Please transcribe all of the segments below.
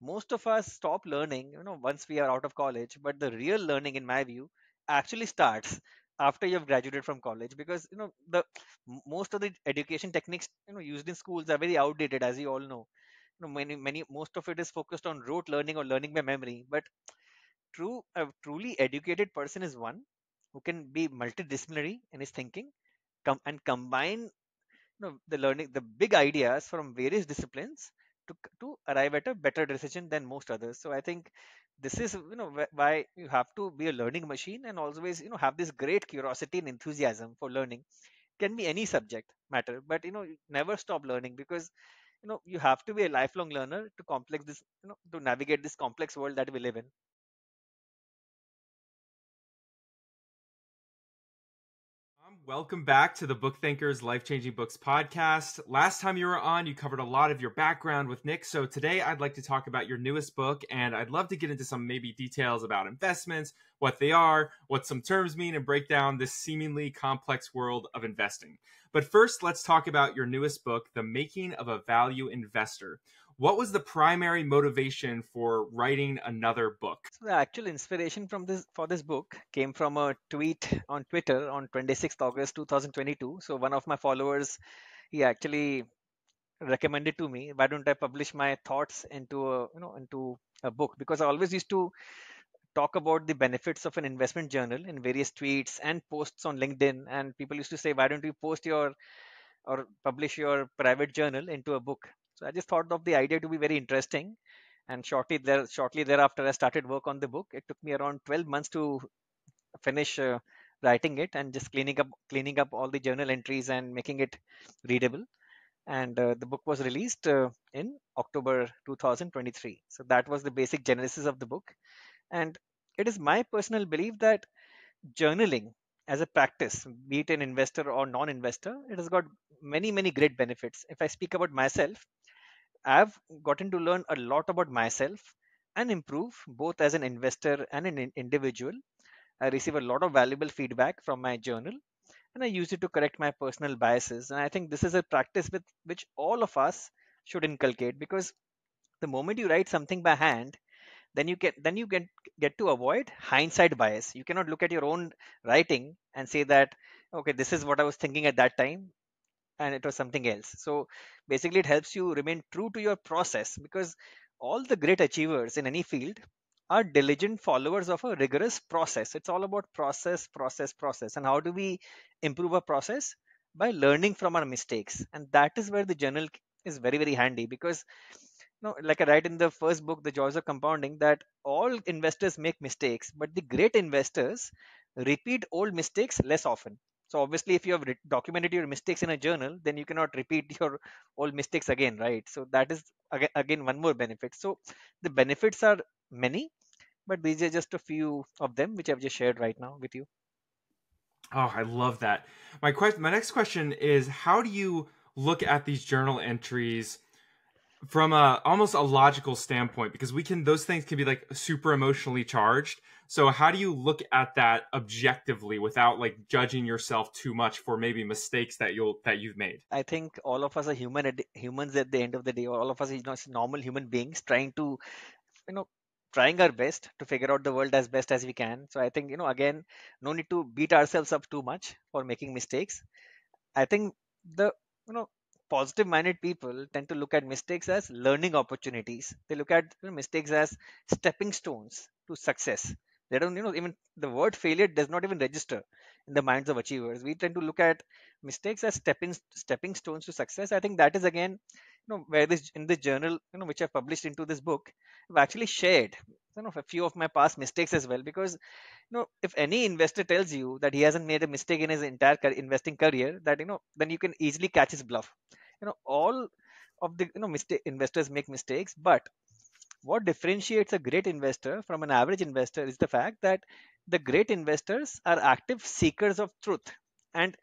most of us stop learning you know once we are out of college but the real learning in my view actually starts after you've graduated from college because you know the most of the education techniques you know used in schools are very outdated as you all know. You know many many most of it is focused on rote learning or learning by memory but true a truly educated person is one who can be multidisciplinary in his thinking come and combine you know the learning the big ideas from various disciplines to to arrive at a better decision than most others. So i think this is you know why you have to be a learning machine and always you know have this great curiosity and enthusiasm for learning can be any subject matter. But you know never stop learning because you know you have to be a lifelong learner to complex this you know to navigate this complex world that we live in welcome back to the Book Thinkers Life Changing Books podcast. Last time you were on, you covered a lot of your background with Nick. So today I'd like to talk about your newest book, and I'd love to get into some maybe details about investments, what they are, what some terms mean, and break down this seemingly complex world of investing. But first, let's talk about your newest book, The Making of a Value Investor. What was the primary motivation for writing another book? So the actual inspiration from this for this book came from a tweet on Twitter on 26th August 2022. So one of my followers, he actually recommended to me, why don't I publish my thoughts into a you know into a book? Because I always used to talk about the benefits of an investment journal in various tweets and posts on LinkedIn, and people used to say, why don't you post your or publish your private journal into a book? So I just thought of the idea to be very interesting. And shortly there shortly thereafter i started work on the book. It took me around 12 months to finish uh, writing it and just cleaning up cleaning up all the journal entries and making it readable. And uh, the book was released uh, in october 2023 so that was the basic genesis of the book. And it is my personal belief that journaling as a practice be it an investor or non-investor it has got many many great benefits if i speak about myself I've gotten to learn a lot about myself and improve both as an investor and an individual. I receive a lot of valuable feedback from my journal and I use it to correct my personal biases. And I think this is a practice with which all of us should inculcate because the moment you write something by hand, then you get then you get get to avoid hindsight bias. You cannot look at your own writing and say that okay, this is what I was thinking at that time and it was something else. So basically, it helps you remain true to your process because all the great achievers in any field are diligent followers of a rigorous process. It's all about process, process, process. And how do we improve a process? By learning from our mistakes. And that is where the journal is very, very handy because like I write in the first book, The Joys of Compounding, that all investors make mistakes, but the great investors repeat old mistakes less often. So obviously, if you have documented your mistakes in a journal, then you cannot repeat your old mistakes again, right? So that is again one more benefit. So the benefits are many, but these are just a few of them which I've just shared right now with you. Oh, I love that. My question, my next question is, how do you look at these journal entries from a almost a logical standpoint? Because we can those things can be like super emotionally charged. So how do you look at that objectively without like judging yourself too much for maybe mistakes that you'll that you've made? I think all of us are human humans at the end of the day. All of us are you know, normal human beings trying to you know trying our best to figure out the world as best as we can so i think you know again no need to beat ourselves up too much for making mistakes i think the you know positive minded people tend to look at mistakes as learning opportunities. They look at mistakes as stepping stones to success. They don't you know even the word failure does not even register in the minds of achievers. We tend to look at mistakes as stepping stepping stones to success. I think that is again you know where this in the journal you know which i published into this book i've actually shared you know a few of my past mistakes as well because you know if any investor tells you that he hasn't made a mistake in his entire investing career that you know then you can easily catch his bluff. You know all of the you know mistake investors make mistakes but what differentiates a great investor from an average investor is the fact that the great investors are active seekers of truth and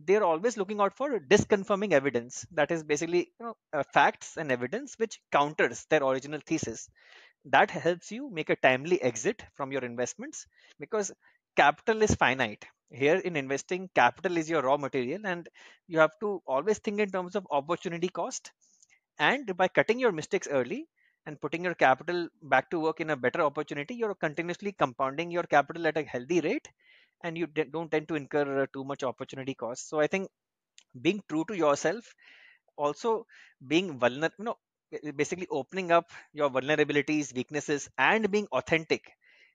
they're always looking out for disconfirming evidence. That is basically you know, uh, facts and evidence which counters their original thesis that helps you make a timely exit from your investments because capital is finite here in investing capital is your raw material and you have to always think in terms of opportunity cost and by cutting your mistakes early and putting your capital back to work in a better opportunity, you're continuously compounding your capital at a healthy rate and you don't tend to incur uh, too much opportunity cost. So I think being true to yourself, also being vulnerable, you know, basically opening up your vulnerabilities, weaknesses, and being authentic.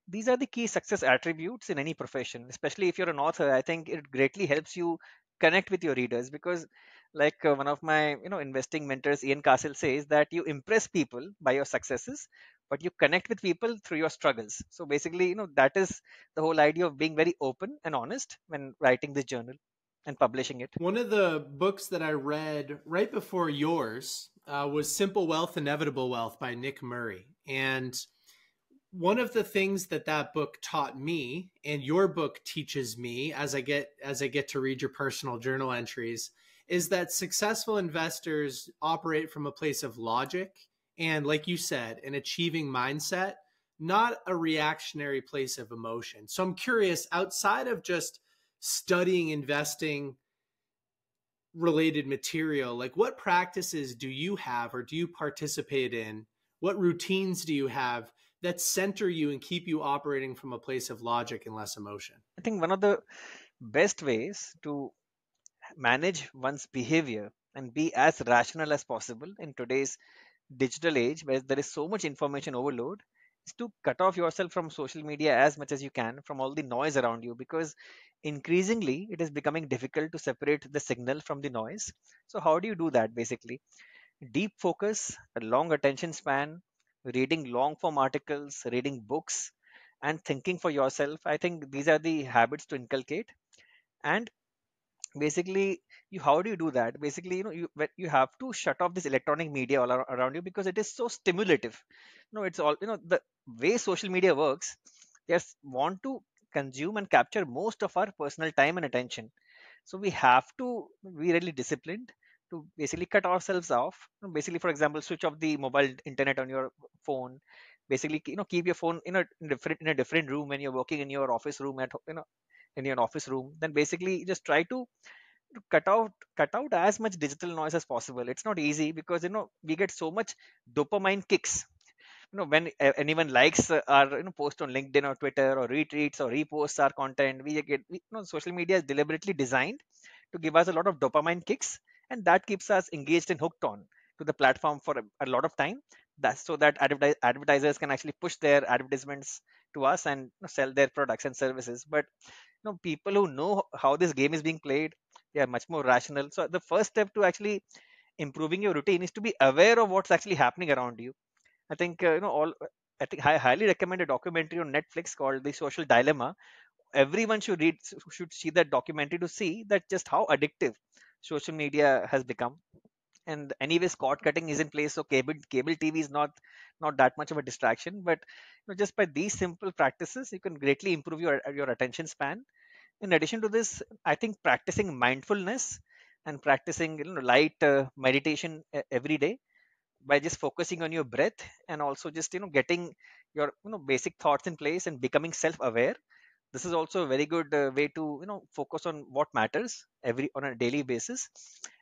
These are the key success attributes in any profession, especially if you're an author. I think it greatly helps you connect with your readers because like uh, one of my you know investing mentors ian cassel says that you impress people by your successes but you connect with people through your struggles so basically you know that is the whole idea of being very open and honest when writing this journal and publishing it. One of the books that i read right before yours uh, was simple wealth inevitable wealth by nick murray. And one of the things that that book taught me and your book teaches me as i get as i get to read your personal journal entries is that successful investors operate from a place of logic and like you said an achieving mindset not a reactionary place of emotion. So i'm curious outside of just studying investing related material like what practices do you have or do you participate in what routines do you have that center you and keep you operating from a place of logic and less emotion? I think one of the best ways to manage one's behavior and be as rational as possible in today's digital age where there is so much information overload is to cut off yourself from social media as much as you can from all the noise around you because increasingly it is becoming difficult to separate the signal from the noise so how do you do that basically deep focus a long attention span reading long form articles, reading books, and thinking for yourself. I think these are the habits to inculcate. And basically, you how do you do that? Basically, you know, you you have to shut off this electronic media all around you because it is so stimulative. Know, it's all you know the way social media works. They want to consume and capture most of our personal time and attention. So we have to be really disciplined to basically cut ourselves off basically for example switch off the mobile internet on your phone basically you know keep your phone in a different in a different room when you're working in your office room at you know in your office room then basically just try to cut out cut out as much digital noise as possible it's not easy because you know we get so much dopamine kicks you know when uh, anyone likes uh, our you know post on linkedin or twitter or retweets or reposts our content we get we, you know social media is deliberately designed to give us a lot of dopamine kicks and that keeps us engaged and hooked on to the platform for a, a lot of time. That's so that advertise, advertisers can actually push their advertisements to us and you know, sell their products and services. But you know people who know how this game is being played they are much more rational. So the first step to actually improving your routine is to be aware of what's actually happening around you i think uh, you know all i think i highly recommend a documentary on netflix called the social dilemma. Everyone should read should see that documentary to see that just how addictive social media has become. And anyways cord cutting is in place so cable cable tv is not not that much of a distraction. But you know, just by these simple practices you can greatly improve your your attention span. In addition to this i think practicing mindfulness and practicing you know light uh, meditation every day by just focusing on your breath and also just you know getting your you know basic thoughts in place and becoming self aware this is also a very good uh, way to you know focus on what matters every on a daily basis.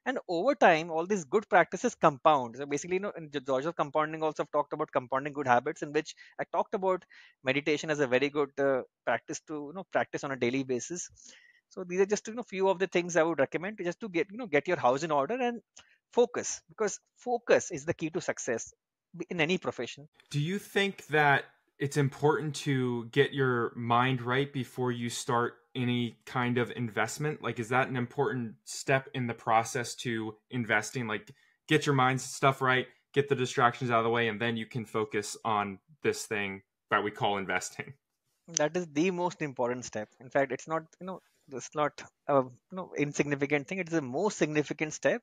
And over time all these good practices compound. So basically you know in joys of compounding also I've talked about compounding good habits in which i talked about meditation as a very good uh, practice to you know practice on a daily basis. So these are just you know few of the things i would recommend to just to get you know get your house in order and focus because focus is the key to success in any profession. Do you think that it's important to get your mind right before you start any kind of investment? Like is that an important step in the process to investing? Like get your mind stuff right get the distractions out of the way and then you can focus on this thing that we call investing. That is the most important step. In fact it's not you know it's not a you know insignificant thing. It is the most significant step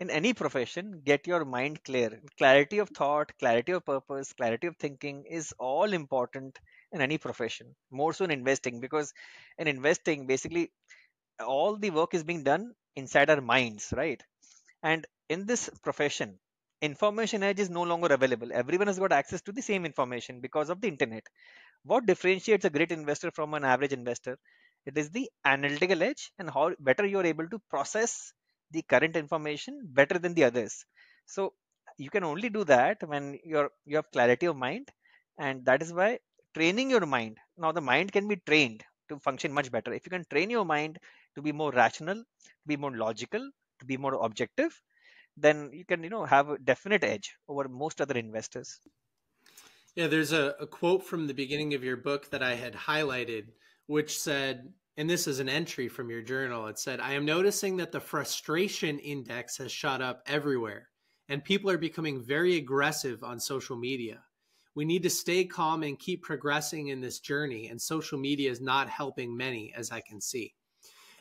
in any profession get your mind clear. Clarity of thought clarity of purpose clarity of thinking is all important in any profession more so in investing because in investing basically all the work is being done inside our minds right? And in this profession information edge is no longer available. Everyone has got access to the same information because of the internet. What differentiates a great investor from an average investor? It is the analytical edge and how better you are able to process the current information better than the others. So you can only do that when you're you have clarity of mind and that is why training your mind. Now the mind can be trained to function much better. If you can train your mind to be more rational to be more logical to be more objective then you can you know have a definite edge over most other investors. Yeah there's a, a quote from the beginning of your book that i had highlighted which said and this is an entry from your journal it said i am noticing that the frustration index has shot up everywhere and people are becoming very aggressive on social media we need to stay calm and keep progressing in this journey and social media is not helping many as i can see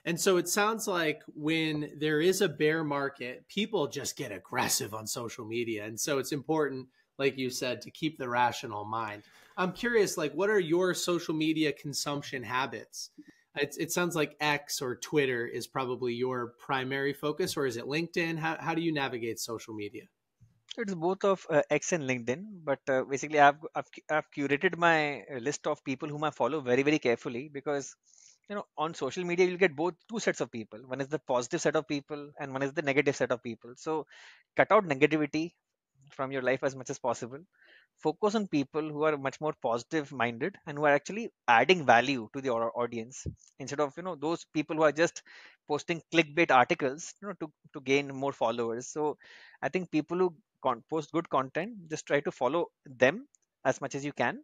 and so it sounds like when there is a bear market, people just get aggressive on social media. And so it's important, like you said, to keep the rational mind. I'm curious, like, what are your social media consumption habits? It, it sounds like X or Twitter is probably your primary focus, or is it LinkedIn? How, how do you navigate social media? It's both of uh, X and LinkedIn, but uh, basically, I've, I've I've curated my list of people whom I follow very very carefully because you know on social media you'll get both two sets of people one is the positive set of people and one is the negative set of people so cut out negativity from your life as much as possible focus on people who are much more positive minded and who are actually adding value to the audience instead of you know those people who are just posting clickbait articles you know to, to gain more followers. So i think people who con- post good content just try to follow them as much as you can.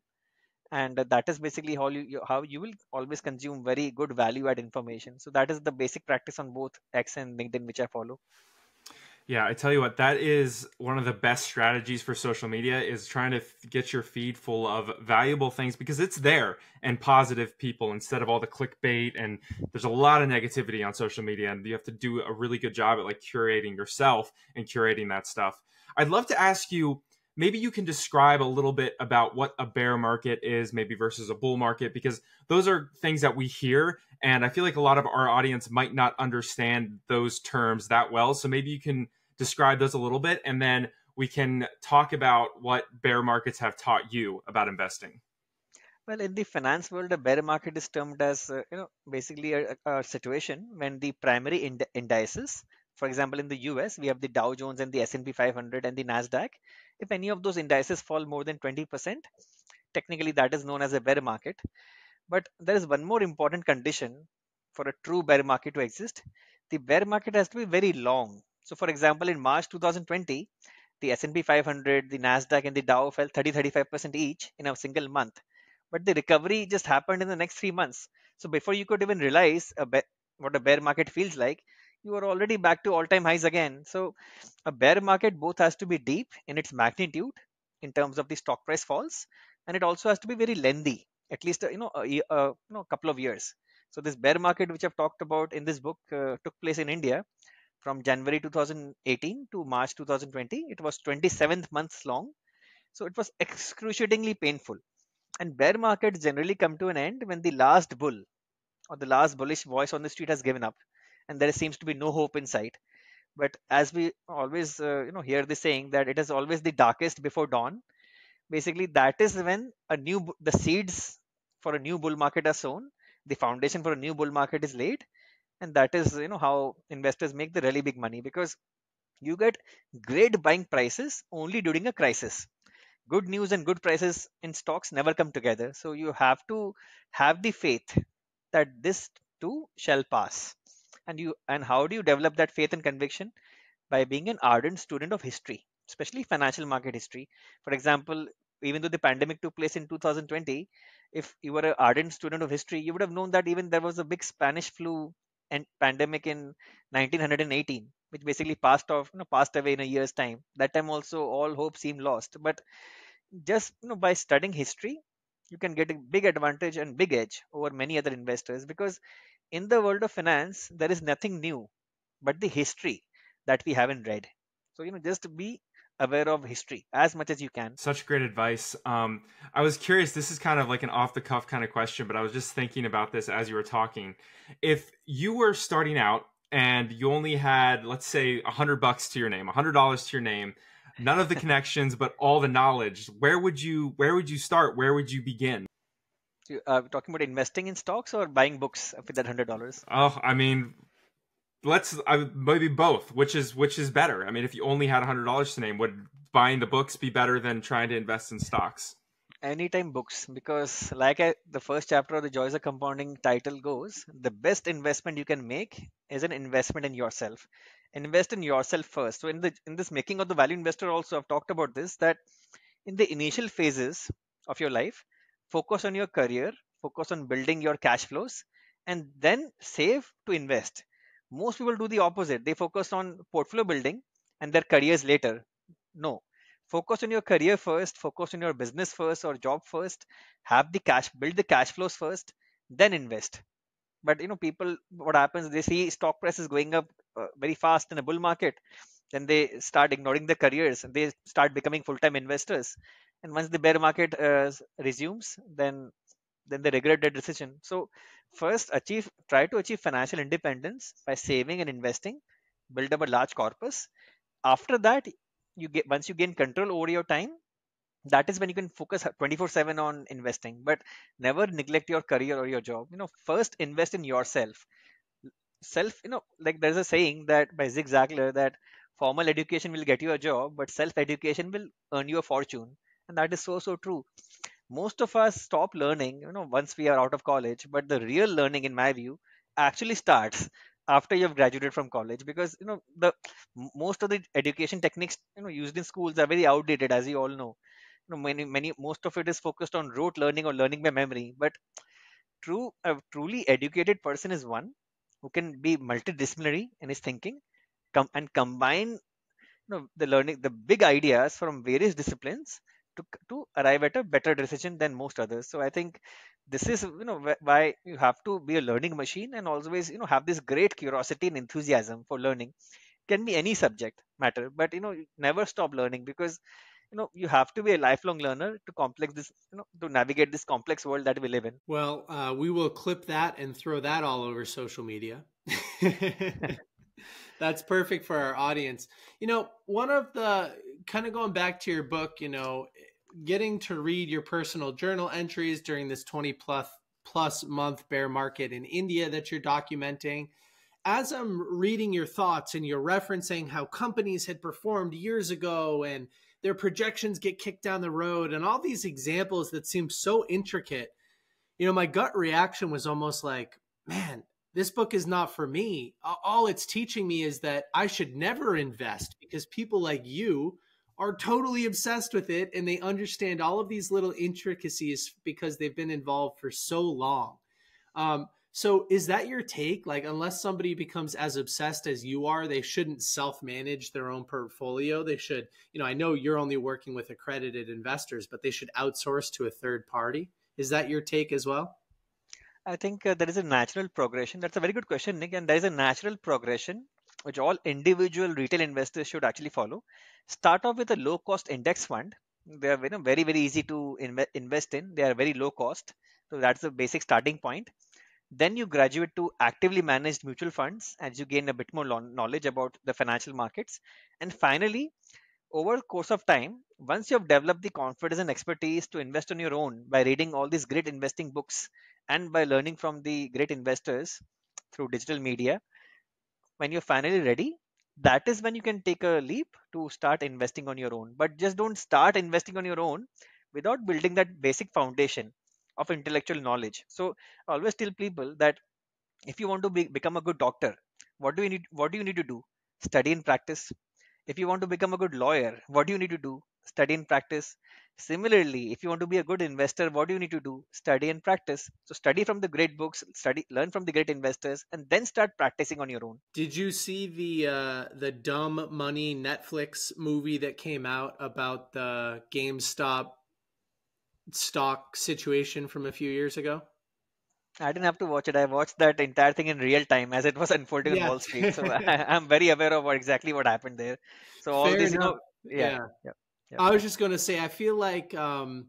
And that is basically how you how you will always consume very good value add information. So that is the basic practice on both x and linkedin which i follow yeah i tell you what that is one of the best strategies for social media is trying to get your feed full of valuable things because it's there and positive people instead of all the clickbait and there's a lot of negativity on social media and you have to do a really good job at like curating yourself and curating that stuff i'd love to ask you maybe you can describe a little bit about what a bear market is, maybe versus a bull market, because those are things that we hear. And I feel like a lot of our audience might not understand those terms that well. So maybe you can describe those a little bit and then we can talk about what bear markets have taught you about investing. Well, in the finance world, a bear market is termed as, uh, you know, basically a, a, situation when the primary ind- indices, for example, in the US, we have the Dow Jones and the S&P 500 and the Nasdaq. If any of those indices fall more than 20%, technically that is known as a bear market. But there is one more important condition for a true bear market to exist. The bear market has to be very long. So, for example, in March 2020, the S&P 500, the Nasdaq, and the Dow fell 30-35% each in a single month. But the recovery just happened in the next three months. So before you could even realize a what a bear market feels like, you are already back to all-time highs again. So a bear market both has to be deep in its magnitude in terms of the stock price falls, and it also has to be very lengthy, at least you know a, a you know, couple of years. So this bear market, which I've talked about in this book, uh, took place in India from January 2018 to March 2020. It was 27 months long, so it was excruciatingly painful. And bear markets generally come to an end when the last bull or the last bullish voice on the street has given up and there seems to be no hope in sight but as we always uh, you know hear the saying that it is always the darkest before dawn basically that is when a new the seeds for a new bull market are sown the foundation for a new bull market is laid and that is you know how investors make the really big money because you get great buying prices only during a crisis. Good news and good prices in stocks never come together. So you have to have the faith that this too shall pass. And you and how do you develop that faith and conviction? By being an ardent student of history especially financial market history. For example even though the pandemic took place in 2020 if you were an ardent student of history you would have known that even there was a big spanish flu and pandemic in 1918 which basically passed off you know passed away in a year's time that time also all hope seemed lost but just you know by studying history you can get a big advantage and big edge over many other investors because in the world of finance, there is nothing new but the history that we haven't read. So, you know, just be aware of history as much as you can. Such great advice. Um, I was curious, this is kind of like an off the cuff kind of question, but I was just thinking about this as you were talking. If you were starting out and you only had, let's say, a hundred bucks to your name, a hundred dollars to your name, none of the connections, but all the knowledge, where would you, where would you start? Where would you begin? uh, talking about investing in stocks or buying books with that hundred dollars? Oh, I mean, let's uh, maybe both. Which is which is better? I mean, if you only had hundred dollars to name, would buying the books be better than trying to invest in stocks? Anytime books, because like I, the first chapter of the Joys of Compounding title goes, the best investment you can make is an investment in yourself. Invest in yourself first. So in the in this making of the value investor, also I've talked about this that in the initial phases of your life, focus on your career, focus on building your cash flows, and then save to invest. Most people do the opposite. They focus on portfolio building and their careers later. No, focus on your career first, focus on your business first or job first, have the cash, build the cash flows first, then invest. But you know, people, what happens? They see stock prices going up uh, very fast in a bull market, then they start ignoring their careers and they start becoming full-time investors. And once the bear market uh, resumes, then then they regret their decision. So first, achieve try to achieve financial independence by saving and investing, build up a large corpus. After that, you get once you gain control over your time that is when you can focus 24 7 on investing. But never neglect your career or your job. You know first invest in yourself. Self you know like there's a saying that by zig ziglar that formal education will get you a job but self education will earn you a fortune. And that is so so true most of us stop learning you know once we are out of college but the real learning in my view actually starts after you've graduated from college because you know the most of the education techniques you know used in schools are very outdated as you all know. You know many many most of it is focused on rote learning or learning by memory but true a truly educated person is one who can be multidisciplinary in his thinking come and combine you know the learning the big ideas from various disciplines to, to arrive at a better decision than most others. So i think this is you know why you have to be a learning machine and always you know have this great curiosity and enthusiasm for learning. Can be any subject matter but you know never stop learning because you know you have to be a lifelong learner to complex this you know to navigate this complex world that we live in. Well uh, we will clip that and throw that all over social media. That's perfect for our audience. You know one of the kind of going back to your book you know getting to read your personal journal entries during this 20 plus plus month bear market in India that you're documenting. As I'm reading your thoughts and you're referencing how companies had performed years ago and their projections get kicked down the road and all these examples that seem so intricate, you know, my gut reaction was almost like, man, this book is not for me. All it's teaching me is that I should never invest because people like you are totally obsessed with it and they understand all of these little intricacies because they've been involved for so long. Um, so is that your take? Like, unless somebody becomes as obsessed as you are, they shouldn't self-manage their own portfolio. They should, you know, I know you're only working with accredited investors, but they should outsource to a third party. Is that your take as well? I think uh, there is a natural progression. That's a very good question, Nick. And there is a natural progression which all individual retail investors should actually follow. Start off with a low cost index fund. They are very, very easy to inve- invest in. They are very low cost. So that's the basic starting point. Then you graduate to actively managed mutual funds as you gain a bit more knowledge about the financial markets. And finally, over the course of time, once you have developed the confidence and expertise to invest on your own by reading all these great investing books and by learning from the great investors through digital media, when you're finally ready, that is when you can take a leap to start investing on your own. But just don't start investing on your own without building that basic foundation of intellectual knowledge. So I always tell people that if you want to be, become a good doctor, what do you need? What do you need to do? Study and practice. If you want to become a good lawyer, what do you need to do? Study and practice. Similarly, if you want to be a good investor, what do you need to do? Study and practice. So study from the great books, study, learn from the great investors, and then start practicing on your own. Did you see the uh, the Dumb Money Netflix movie that came out about the GameStop stock situation from a few years ago? I didn't have to watch it. I watched that entire thing in real time as it was unfolding yeah. on Wall Street. So I, am very aware of what exactly what happened there. So all Fair these, enough. you know, yeah, yeah. yeah. I was just going to say, I feel like, um,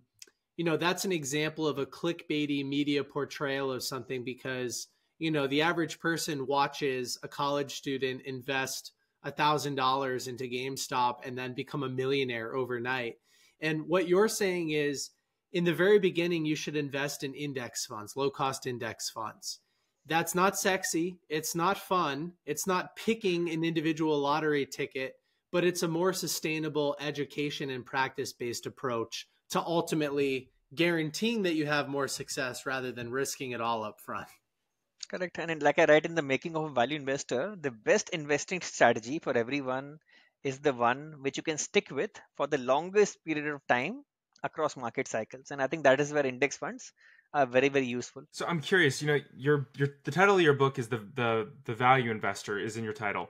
you know, that's an example of a clickbaity media portrayal of something because, you know, the average person watches a college student invest a thousand dollars into GameStop and then become a millionaire overnight. And what you're saying is, in the very beginning, you should invest in index funds, low cost index funds. That's not sexy. It's not fun. It's not picking an individual lottery ticket, but it's a more sustainable education and practice based approach to ultimately guaranteeing that you have more success rather than risking it all up front. Correct. And like I write in the making of a value investor, the best investing strategy for everyone is the one which you can stick with for the longest period of time across market cycles. And I think that is where index funds are very, very useful. So I'm curious, you know, your your the title of your book is the the the value investor is in your title.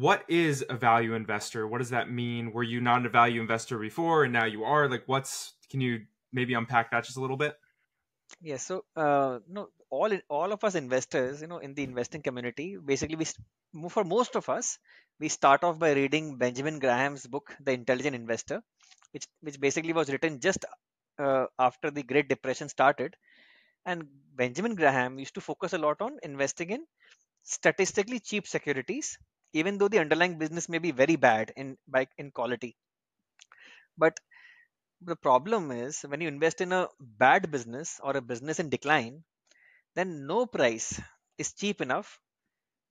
What is a value investor? What does that mean? Were you not a value investor before and now you are? Like what's can you maybe unpack that just a little bit? Yes. So, uh, no, all all of us investors, you know, in the investing community, basically, we for most of us, we start off by reading Benjamin Graham's book, The Intelligent Investor, which which basically was written just uh, after the Great Depression started, and Benjamin Graham used to focus a lot on investing in statistically cheap securities, even though the underlying business may be very bad in in quality. But the problem is when you invest in a bad business or a business in decline, then no price is cheap enough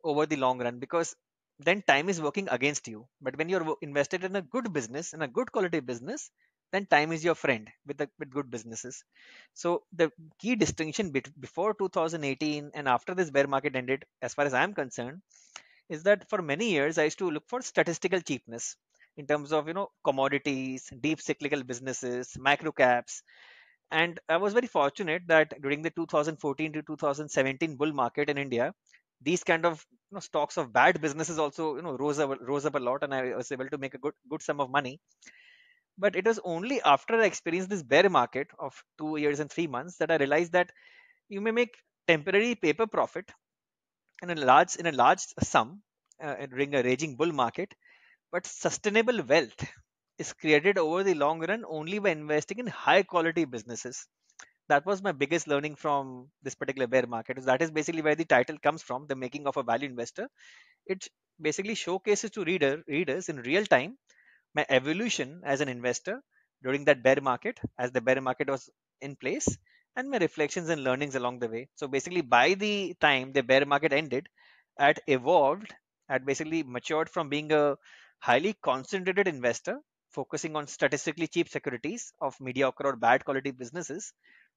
over the long run because then time is working against you. But when you're invested in a good business, in a good quality business, then time is your friend with the, with good businesses. So the key distinction before 2018 and after this bear market ended, as far as I'm concerned, is that for many years I used to look for statistical cheapness in terms of you know commodities, deep cyclical businesses, micro caps. And I was very fortunate that during the 2014 to 2017 bull market in India, these kind of you know, stocks of bad businesses also you know rose up, rose up a lot, and I was able to make a good good sum of money. But it was only after I experienced this bear market of two years and three months that I realized that you may make temporary paper profit in a large in a large sum uh, during a raging bull market, but sustainable wealth is created over the long run only by investing in high quality businesses. That was my biggest learning from this particular bear market. That is basically where the title comes from, the making of a value investor. It basically showcases to reader readers in real time my evolution as an investor during that bear market, as the bear market was in place, and my reflections and learnings along the way. So basically, by the time the bear market ended, had evolved, had basically matured from being a highly concentrated investor focusing on statistically cheap securities of mediocre or bad quality businesses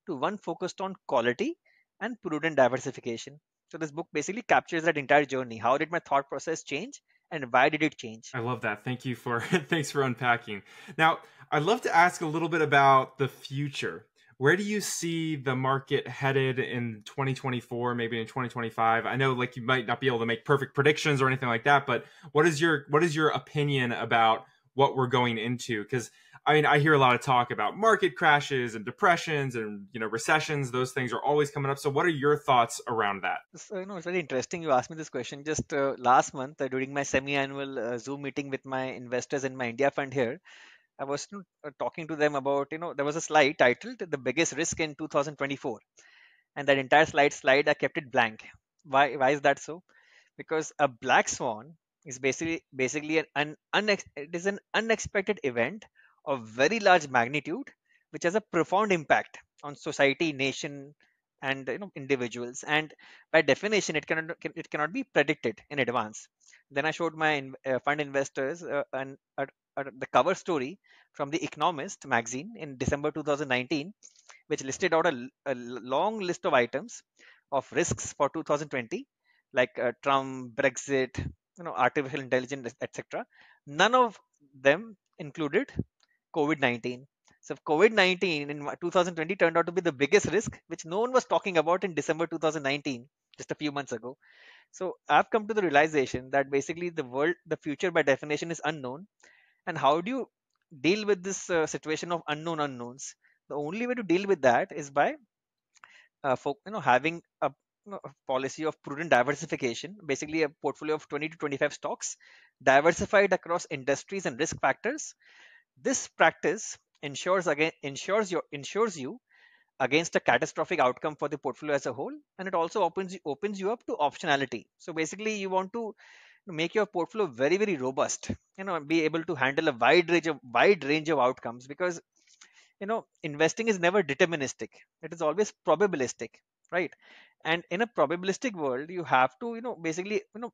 to one focused on quality and prudent diversification. So this book basically captures that entire journey. How did my thought process change and why did it change? I love that. Thank you for thanks for unpacking. Now, I'd love to ask a little bit about the future. Where do you see the market headed in 2024, maybe in 2025? I know like you might not be able to make perfect predictions or anything like that, but what is your what is your opinion about what we're going into? Because I mean I hear a lot of talk about market crashes and depressions and you know recessions. Those things are always coming up. So what are your thoughts around that? So you know it's very interesting you asked me this question. Just uh, last month uh, during my semi-annual uh, zoom meeting with my investors in my india fund here i was talking to them about you know there was a slide titled the biggest risk in 2024 and that entire slide slide i kept it blank. Why why is that so? Because a black swan is basically basically an, an unex- it is an unexpected event of very large magnitude which has a profound impact on society nation and you know individuals. And by definition it cannot it cannot be predicted in advance. Then i showed my uh, fund investors uh, an, uh, the cover story from the economist magazine in december 2019 which listed out a, a long list of items of risks for 2020 like uh, trump brexit you know artificial intelligence etc none of them included covid-19 so covid-19 in 2020 turned out to be the biggest risk which no one was talking about in december 2019 just a few months ago. So i've come to the realization that basically the world the future by definition is unknown and how do you deal with this uh, situation of unknown unknowns the only way to deal with that is by uh, for, you know having a policy of prudent diversification, basically a portfolio of 20 to 25 stocks diversified across industries and risk factors. This practice ensures again ensures your ensures you against a catastrophic outcome for the portfolio as a whole and it also opens opens you up to optionality so basically you want to make your portfolio very very robust you know be able to handle a wide range of wide range of outcomes because you know investing is never deterministic. It is always probabilistic right? And in a probabilistic world you have to you know basically you know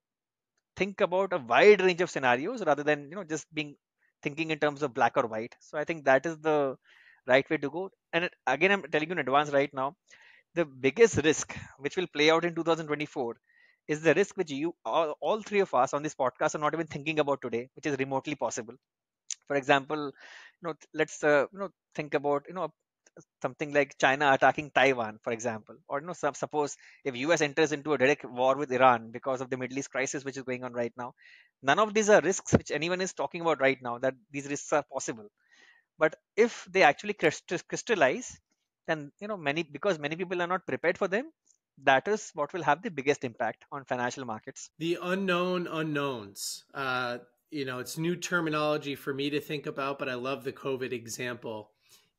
think about a wide range of scenarios rather than you know just being thinking in terms of black or white. So i think that is the right way to go. And again i'm telling you in advance right now the biggest risk which will play out in 2024 is the risk which you all, all three of us on this podcast are not even thinking about today which is remotely possible. For example you know let's uh, you know think about you know something like china attacking taiwan for example. Or you know some, suppose if us enters into a direct war with iran because of the middle east crisis which is going on right now none of these are risks which anyone is talking about right now that these risks are possible. But if they actually crystallize then you know many because many people are not prepared for them that is what will have the biggest impact on financial markets. The unknown unknowns. Uh, you know it's new terminology for me to think about but i love the covid example.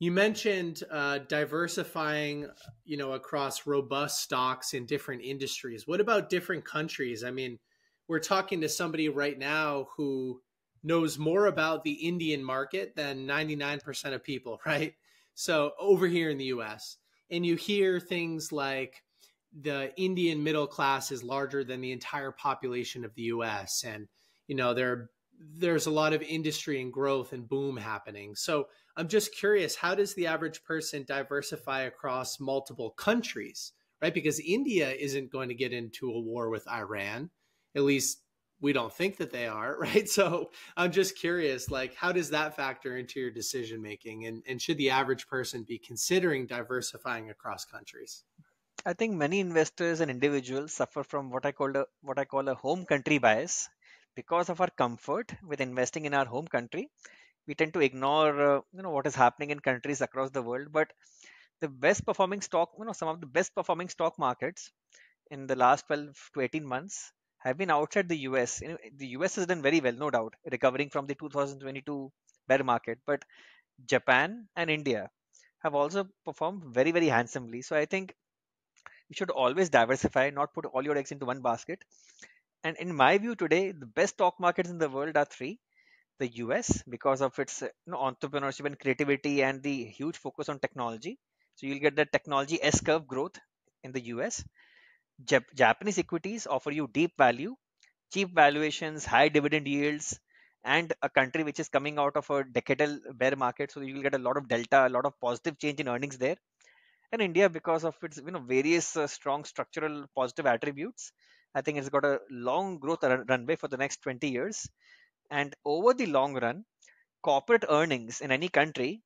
You mentioned uh, diversifying you know across robust stocks in different industries. What about different countries? I mean we're talking to somebody right now who knows more about the indian market than 99% of people right? So over here in the us and you hear things like the indian middle class is larger than the entire population of the us and you know there there's a lot of industry and growth and boom happening. So I'm just curious, how does the average person diversify across multiple countries, right? Because India isn't going to get into a war with Iran. At least we don't think that they are, right? So I'm just curious, like, how does that factor into your decision making? And, and should the average person be considering diversifying across countries? I think many investors and individuals suffer from what I call a what I call a home country bias. Because of our comfort with investing in our home country we tend to ignore uh, you know what is happening in countries across the world. But the best performing stock you know some of the best performing stock markets in the last 12 to 18 months have been outside the us you know, the us has done very well no doubt recovering from the 2022 bear market. But japan and india have also performed very very handsomely. So i think you should always diversify not put all your eggs into one basket and in my view today, the best stock markets in the world are three. The US, because of its you know, entrepreneurship and creativity and the huge focus on technology. So you'll get the technology S curve growth in the US. Jap- Japanese equities offer you deep value, cheap valuations, high dividend yields, and a country which is coming out of a decadal bear market. So you'll get a lot of delta, a lot of positive change in earnings there. And India, because of its you know various uh, strong structural positive attributes, I think it's got a long growth run- runway for the next 20 years. And over the long run, corporate earnings in any country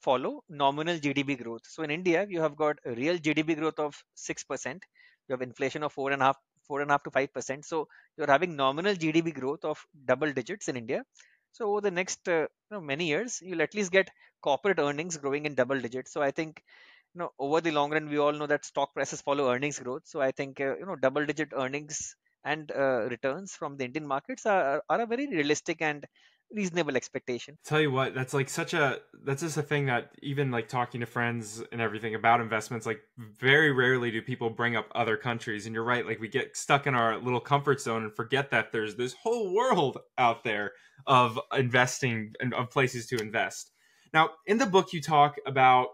follow nominal GDP growth. So in India, you have got a real GDP growth of 6%. You have inflation of four and a half, four and a half to five percent. So you're having nominal GDP growth of double digits in India. So over the next uh, you know, many years, you'll at least get corporate earnings growing in double digits. So I think you know over the long run we all know that stock prices follow earnings growth. So i think uh, you know double digit earnings and uh, returns from the indian markets are, are a very realistic and reasonable expectation. Tell you what that's like such a that's just a thing that even like talking to friends and everything about investments like very rarely do people bring up other countries. And you're right like we get stuck in our little comfort zone and forget that there's this whole world out there of investing and of places to invest. Now in the book you talk about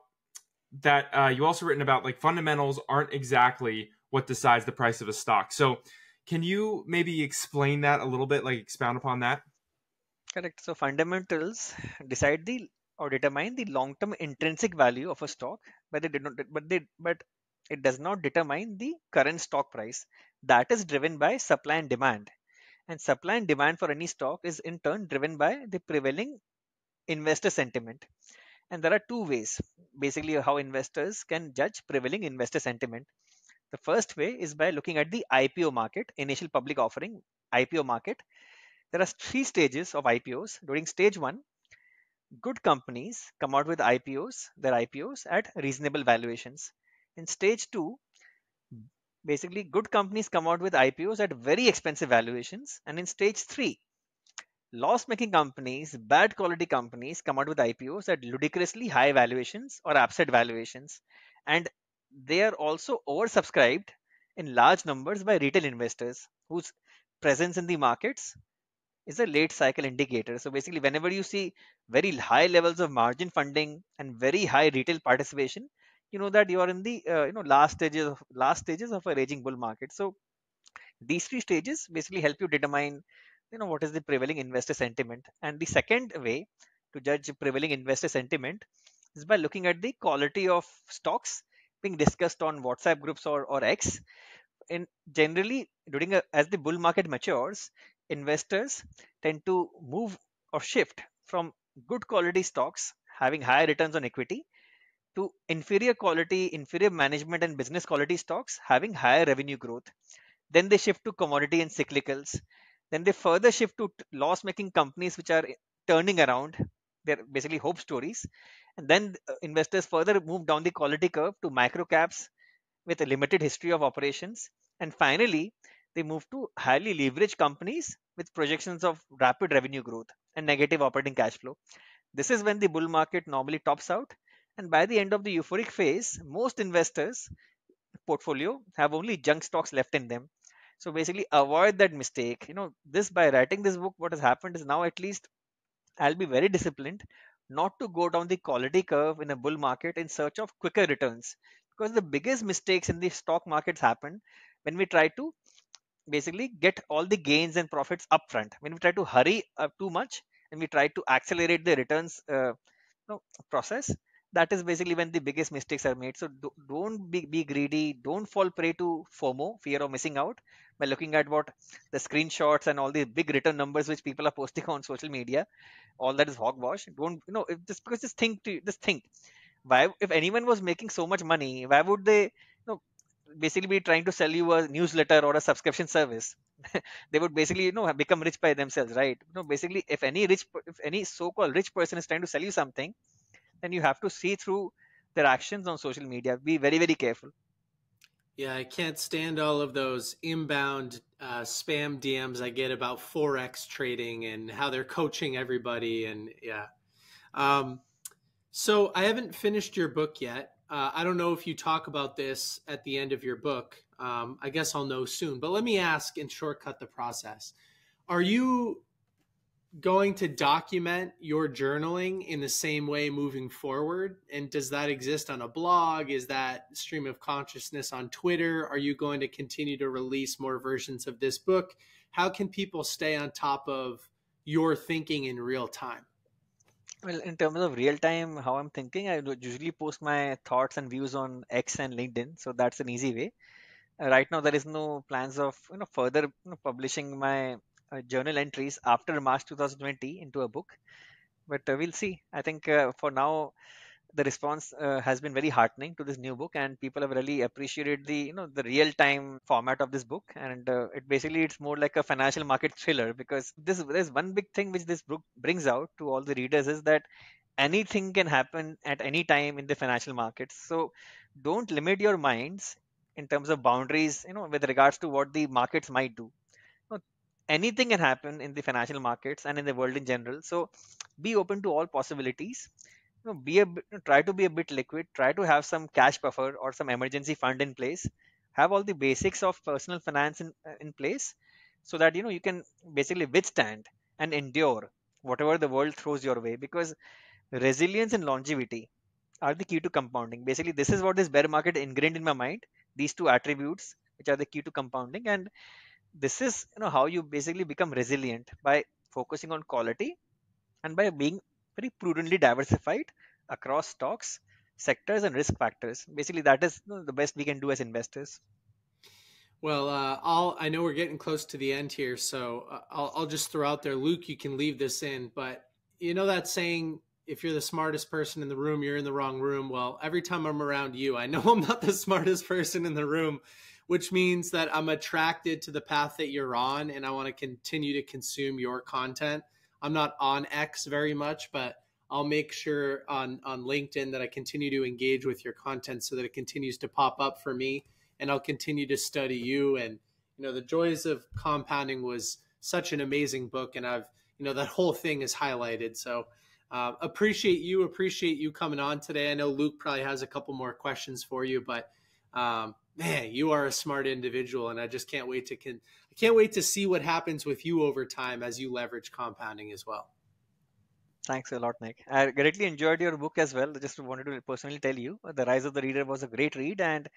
that uh, you also written about like fundamentals aren't exactly what decides the price of a stock. So can you maybe explain that a little bit, like expound upon that? Correct. So fundamentals decide the or determine the long-term intrinsic value of a stock, but they did not, but they, but it does not determine the current stock price. That is driven by supply and demand, and supply and demand for any stock is in turn driven by the prevailing investor sentiment. And there are two ways, basically, how investors can judge prevailing investor sentiment. The first way is by looking at the IPO market, initial public offering, IPO market. There are three stages of IPOs. During stage one, good companies come out with IPOs, their IPOs at reasonable valuations. In stage two, basically good companies come out with IPOs at very expensive valuations. And in stage three, loss making companies, bad quality companies come out with IPOs at ludicrously high valuations or upset valuations. And they are also oversubscribed in large numbers by retail investors whose presence in the markets is a late cycle indicator. So basically, whenever you see very high levels of margin funding and very high retail participation, you know that you are in the uh, you know last stages of last stages of a raging bull market. So these three stages basically help you determine you know what is the prevailing investor sentiment. And the second way to judge prevailing investor sentiment is by looking at the quality of stocks being discussed on WhatsApp groups or, or X. In generally during a, as the bull market matures, investors tend to move or shift from good quality stocks having higher returns on equity to inferior quality, inferior management and business quality stocks having higher revenue growth. Then they shift to commodity and cyclicals. Then they further shift to loss making companies which are turning around. They're basically hope stories. And then uh, investors further move down the quality curve to micro caps with a limited history of operations. And finally, they move to highly leveraged companies with projections of rapid revenue growth and negative operating cash flow. This is when the bull market normally tops out. And by the end of the euphoric phase, most investors' portfolio have only junk stocks left in them. So basically, avoid that mistake. You know, this by writing this book, what has happened is now at least I'll be very disciplined not to go down the quality curve in a bull market in search of quicker returns. Because the biggest mistakes in the stock markets happen when we try to basically get all the gains and profits upfront. When we try to hurry up too much and we try to accelerate the returns uh, process, that is basically when the biggest mistakes are made. So do, don't be, be greedy. Don't fall prey to FOMO, fear of missing out, by looking at what the screenshots and all the big return numbers which people are posting on social media. All that is hogwash. Don't you know? If just because just think to just think. Why, if anyone was making so much money, why would they, you know, basically be trying to sell you a newsletter or a subscription service? they would basically, you know, become rich by themselves, right? You know, basically, if any rich, if any so-called rich person is trying to sell you something, then you have to see through their actions on social media. Be very, very careful. Yeah, I can't stand all of those inbound uh, spam DMs I get about forex trading and how they're coaching everybody. And yeah, um, so I haven't finished your book yet. Uh, I don't know if you talk about this at the end of your book. Um, I guess I'll know soon. But let me ask and shortcut the process. Are you going to document your journaling in the same way moving forward? And does that exist on a blog? Is that stream of consciousness on Twitter? Are you going to continue to release more versions of this book? How can people stay on top of your thinking in real time? Well, in terms of real time, how I'm thinking, I usually post my thoughts and views on X and LinkedIn, so that's an easy way. Right now, there is no plans of you know further you know, publishing my journal entries after March 2020 into a book. But uh, we'll see. I think uh, for now, the response uh, has been very heartening to this new book and people have really appreciated the you know the real time format of this book and uh, it basically it's more like a financial market thriller because this there's one big thing which this book brings out to all the readers is that anything can happen at any time in the financial markets so don't limit your minds in terms of boundaries you know with regards to what the markets might do anything can happen in the financial markets and in the world in general. So be open to all possibilities. You know, be a try to be a bit liquid. Try to have some cash buffer or some emergency fund in place. Have all the basics of personal finance in, uh, in place so that you know you can basically withstand and endure whatever the world throws your way because resilience and longevity are the key to compounding. Basically this is what this bear market ingrained in my mind. These two attributes which are the key to compounding. And this is you know how you basically become resilient by focusing on quality and by being very prudently diversified across stocks sectors and risk factors. Basically that is you know, the best we can do as investors. Well uh, i'll i know we're getting close to the end here so uh, I'll, I'll just throw out there luke you can leave this in but you know that saying if you're the smartest person in the room you're in the wrong room. Well every time i'm around you i know i'm not the smartest person in the room which means that I'm attracted to the path that you're on and I want to continue to consume your content. I'm not on X very much, but I'll make sure on, on LinkedIn that I continue to engage with your content so that it continues to pop up for me and I'll continue to study you. And, you know, The Joys of Compounding was such an amazing book and I've, you know, that whole thing is highlighted. So, uh, appreciate you, appreciate you coming on today. I know Luke probably has a couple more questions for you, but um, man, you are a smart individual, and I just can't wait to can I can't wait to see what happens with you over time as you leverage compounding as well. Thanks a lot, Nick. I greatly enjoyed your book as well. I just wanted to personally tell you, The Rise of the Reader was a great read, and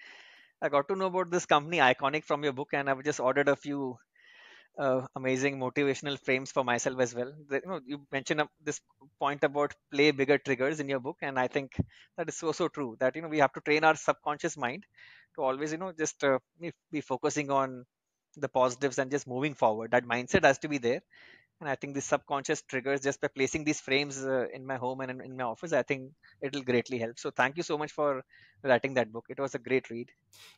I got to know about this company, Iconic, from your book, and I've just ordered a few uh, amazing motivational frames for myself as well. The, you know, you mentioned uh, this point about play bigger triggers in your book, and I think that is so so true. That you know we have to train our subconscious mind to always you know just uh, be focusing on the positives and just moving forward. That mindset has to be there, and i think the subconscious triggers just by placing these frames uh, in my home and in, in, my office i think it'll greatly help. So thank you so much for writing that book. It was a great read.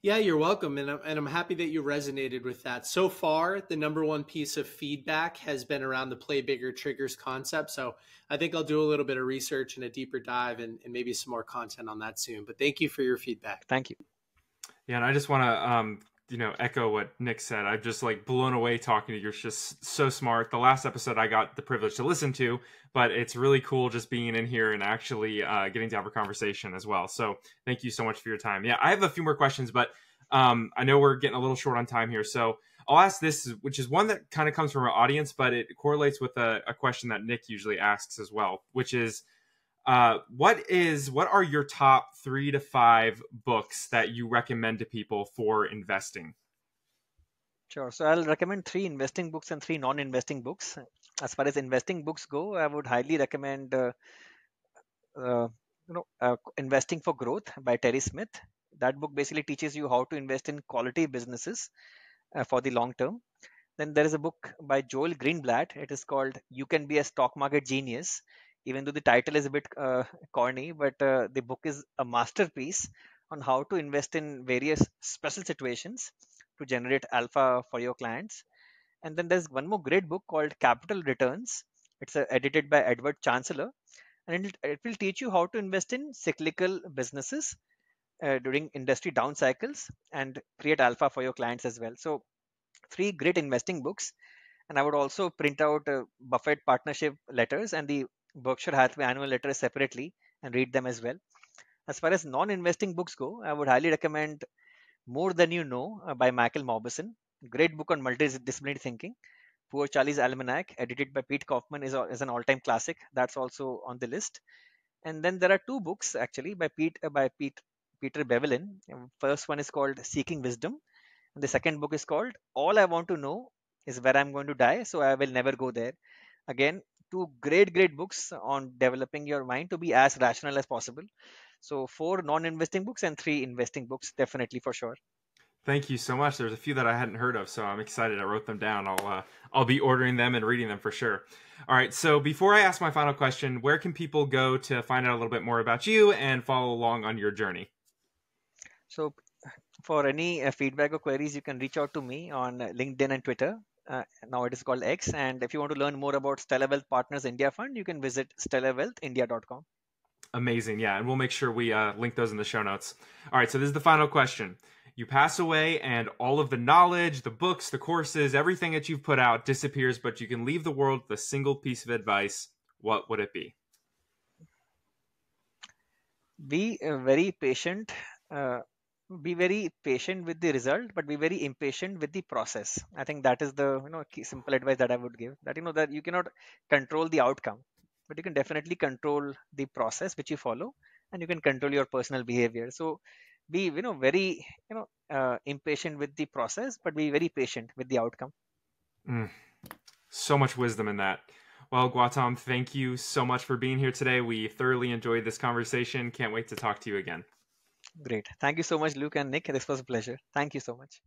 Yeah you're welcome. And I'm, and I'm happy that you resonated with that. So far the number one piece of feedback has been around the play bigger triggers concept. So i think i'll do a little bit of research and a deeper dive and, and maybe some more content on that soon. But thank you for your feedback. Thank you yeah and i just want to um, you know echo what nick said. I'm just like blown away talking to you. You're just so smart. The last episode i got the privilege to listen to but it's really cool just being in here and actually uh, getting to have a conversation as well. So thank you so much for your time. Yeah i have a few more questions but um, i know we're getting a little short on time here. So i'll ask this which is one that kind of comes from our audience but it correlates with a, a question that nick usually asks as well which is uh, what is what are your top three to five books that you recommend to people for investing? Sure. So I'll recommend three investing books and three non-investing books. As far as investing books go, I would highly recommend uh, uh, you know uh, Investing for Growth by Terry Smith. That book basically teaches you how to invest in quality businesses uh, for the long term. Then there is a book by Joel Greenblatt. It is called You Can Be a Stock Market Genius even though the title is a bit uh, corny, but uh, the book is a masterpiece on how to invest in various special situations to generate alpha for your clients. And then there's one more great book called Capital Returns. It's uh, edited by Edward Chancellor, and it, it, will teach you how to invest in cyclical businesses uh, during industry down cycles and create alpha for your clients as well. So, three great investing books and I would also print out uh, Buffett partnership letters and the Berkshire Hathaway annual letters separately and read them as well. As far as non-investing books go, I would highly recommend More Than You Know uh, by Michael Mauboussin. Great book on multidisciplinary thinking. Poor Charlie's Almanac, edited by Pete Kaufman, is, is an all-time classic. That's also on the list. And then there are two books actually by Pete uh, by Pete Peter Bevelin. First one is called Seeking Wisdom, and the second book is called All I Want to Know is Where I'm Going to Die, so I will never go there. Again, two great great books on developing your mind to be as rational as possible. So four non-investing books and three investing books definitely for sure. Thank you so much. There's a few that i hadn't heard of so i'm excited. I wrote them down. I'll uh, i'll be ordering them and reading them for sure. All right so before i ask my final question where can people go to find out a little bit more about you and follow along on your journey? So for any uh, feedback or queries you can reach out to me on linkedin and twitter uh, now it is called X. And if you want to learn more about Stellar Wealth Partners India Fund, you can visit stellarwealthindia.com. Amazing. Yeah. And we'll make sure we uh, link those in the show notes. All right. So this is the final question. You pass away, and all of the knowledge, the books, the courses, everything that you've put out disappears, but you can leave the world with a single piece of advice. What would it be? Be uh, very patient. Uh, be very patient with the result but be very impatient with the process. I think that is the you know simple advice that i would give that you know that you cannot control the outcome but you can definitely control the process which you follow and you can control your personal behavior. So be you know very you know uh, impatient with the process but be very patient with the outcome. Mm. so much wisdom in that. Well gautam thank you so much for being here today. We thoroughly enjoyed this conversation. Can't wait to talk to you again Great. Thank you so much, Luke and Nick. This was a pleasure. Thank you so much.